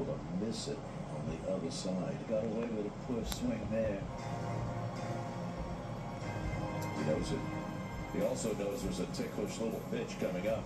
able to miss it on the other side. Got away with a poor swing there. He knows it. He also knows there's a ticklish little pitch coming up.